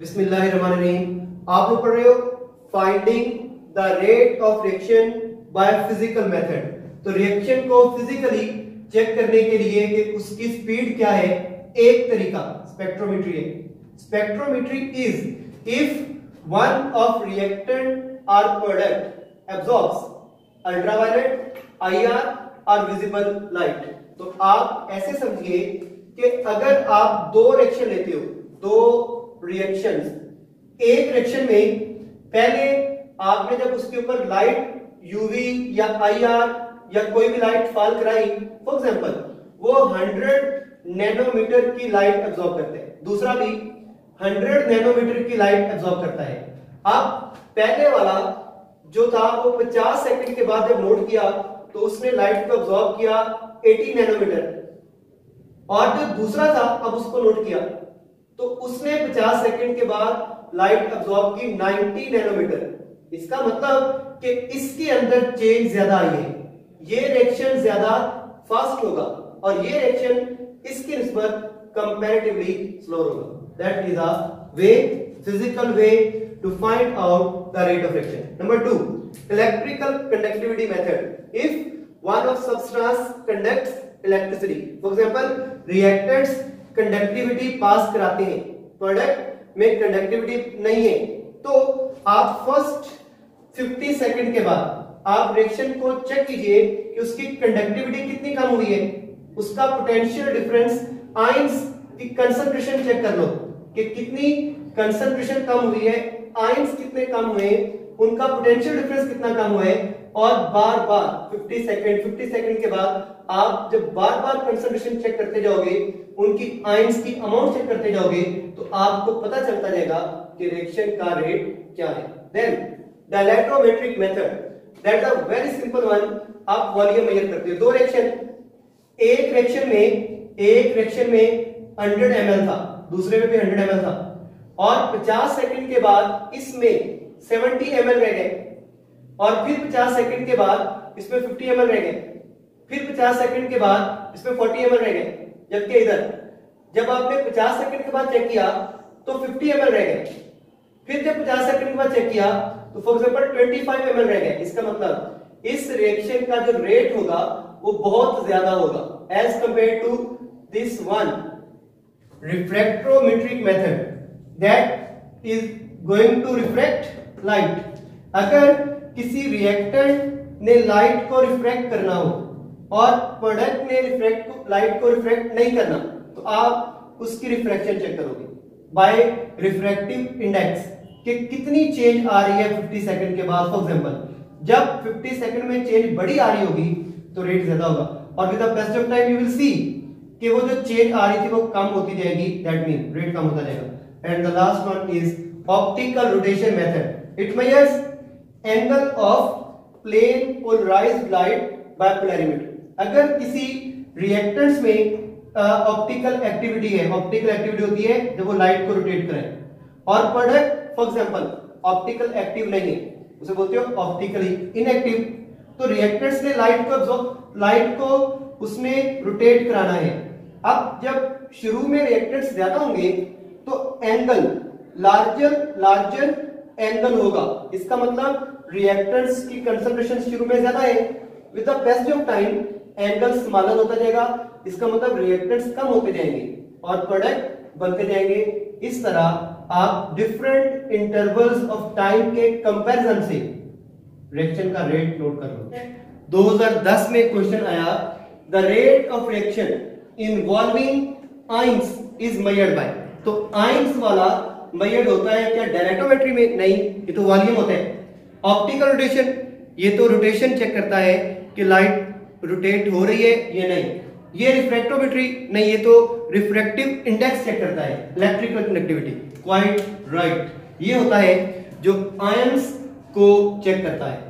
बिस्मिल्लाहिर्रहमानिर्रहीम। आप लोग पढ़ रहे हो finding the rate of reaction by physical method तो रिएक्शन को फिजिकली चेक करने के लिए कि उसकी स्पीड क्या है, एक तरीका स्पेक्ट्रोमेट्री है। Spectrometry is if one of reactant or product absorbs ultraviolet IR और विजिबल लाइट तो आप ऐसे समझिए कि अगर आप दो रिएक्शन लेते हो, दो रिएक्शंस एक रिएक्शन में पहले आपने जब उसके ऊपर लाइट यूवी या आईआर या कोई भी लाइट फॉल कराई फॉर एग्जांपल वो 100 नैनोमीटर की लाइट एब्जॉर्ब करते हैं। दूसरा भी 100 नैनोमीटर की लाइट एब्जॉर्ब करता है। अब पहले वाला जो था, वो 50 सेकंड के बाद जब नोट किया तो उसने लाइट को एब्जॉर्ब किया 80 नैनोमीटर और जो दूसरा था, अब उसको नोट किया। तो उसने 50 सेकंड के बाद लाइट अब्सॉर्ब की 90 नैनोमीटर इसका मतलब कि इसके अंदर चेंज ज़्यादा आई है। ये रिएक्शन ज़्यादा फास्ट होगा और ये रिएक्शन इसके निस्बत कंपैरेटिवली स्लो होगा। That is a way physical way to find out the rate of reaction number two electrical conductivity method if one of substance conducts electricity, for example reactants conductivity पास कराते हैं। Product में conductivity नहीं है। तो आप first 50 second के बाद आप रिएक्शन को चेक कीजिए कि उसकी कंडक्टिविटी कितनी कम हुई है। उसका पोटेंशियल डिफरेंस आयंस की कंसंट्रेशन चेक कर लो कि कितनी कंसंट्रेशन कम हुई है आयंस कितने कम हुए, उनका पोटेंशियल डिफरेंस कितना कम हुआ है। और बार बार 50 सेकंड 50 सेकंड के बाद आप जब बार बार कंसंट्रेशन चेक करते जाओगे, उनकी आयंस की अमाउंट चेक करते जाओगे तो आपको पता चलता जाएगा कि रिएक्शन का रेट क्या है। Then the electrometric method that a very simple one आप वॉल्यूम मेजर करते हो। दो रिएक्शन एक रिएक्शन में, एक रिएक्शन में 100 ml था, दूसरे में भी 100 ml था। और 50 सेकंड के बाद इसमें 70 ml रह गए और फिर 50 सेकंड के बाद इसमें 50 एम रह गए। फिर 50 सेकंड के बाद इसमें 40 एम रह गए, जबकि इधर। जब आपने 50 सेकंड के बाद चेक किया तो 50 एम रह गए। फिर जब 50 सेकंड के बाद चेक किया तो फॉर एग्जांपल 25 एम रह गए। इसका मतलब इस रिएक्शन का जो रेट होगा, वो बहुत ज़्यादा होगा as compare to this one refractometric method that is going to refract light अगर किसी रिएक्टेंट ने लाइट को रिफ्रैक्ट करना हो और प्रोडक्ट ने रिफ्रैक्ट को लाइट को रिफ्रैक्ट नहीं करना तो आप उसकी रिफ्रैक्शन चेक करोगे बाय रिफ्रैक्टिव इंडेक्स कि कितनी चेंज आ रही है 50 सेकंड के बाद फॉर एग्जांपल जब 50 सेकंड में चेंज बड़ी आ रही होगी तो रेट ज़्यादा होगा। और with the best of time you will see कि वो जो चेंज आ रही थी, वो कम होती जाएगी। दैट मीन रेट कम होता जाएगा। And the last one is optical rotation method it measures angle of plane polarised light by polarimeter अगर किसी रिएक्टेंट्स में ऑप्टिकल uh, एक्टिविटी है ऑप्टिकल एक्टिविटी होती है जब वो लाइट को रोटेट करें। और product for example optical active नहीं है उसे बोलते हो ऑप्टिकली इनएक्टिव तो रिएक्टेंट्स ने लाइट को लाइट को उसमें रोटेट कराना है। अब जब शुरू में रिएक्टेंट्स ज़्यादा होंगे तो एंगल लार्जर लार्जर एंगल होगा। इसका मतलब रिएक्टेंट्स की कंसंट्रेशन शुरू में ज़्यादा है। With the passage of time angle smaller होता जाएगा। इसका मतलब रिएक्टेंट्स कम होते जाएँगे और प्रोडक्ट बनते जाएँगे। इस तरह आप डिफरेंट इंटरवल्स ऑफ़ टाइम के कंपैरिजन से रिएक्शन का रेट नोट कर लो 2010 में क्वेश्चन आया the rate of reaction involving ions is measured by तो आइंस वाला मेजर्ड होता है क्या? डायरेक्टोमेट्री में नहीं, ये तो वॉल्यूम होता है। ऑप्टिकल रोटेशन, ये तो रोटेशन चेक करता है कि लाइट रोटेट हो रही है या नहीं। ये रिफ्रैक्टोमेट्री नहीं, ये तो रिफ्रेक्टिव इंडेक्स चेक करता है, इलेक्ट्रिकल कनेक्टिविटी। क्वाइट राइट ये होता है जो आयंस को चेक करता है।